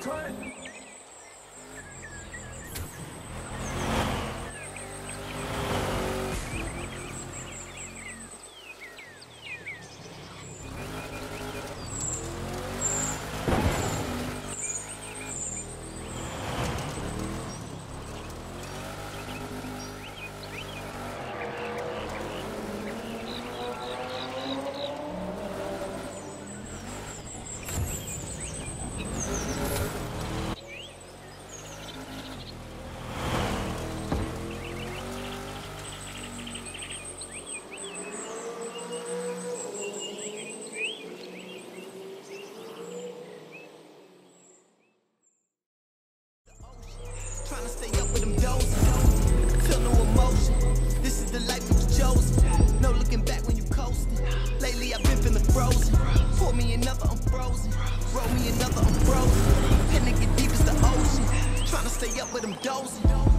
cut. toes. No looking back when you coasting. Lately I've been feeling frozen. Pour me another, I'm frozen. Roll me another, I'm frozen. Can't get deep as the ocean. Trying to stay up with them dozing.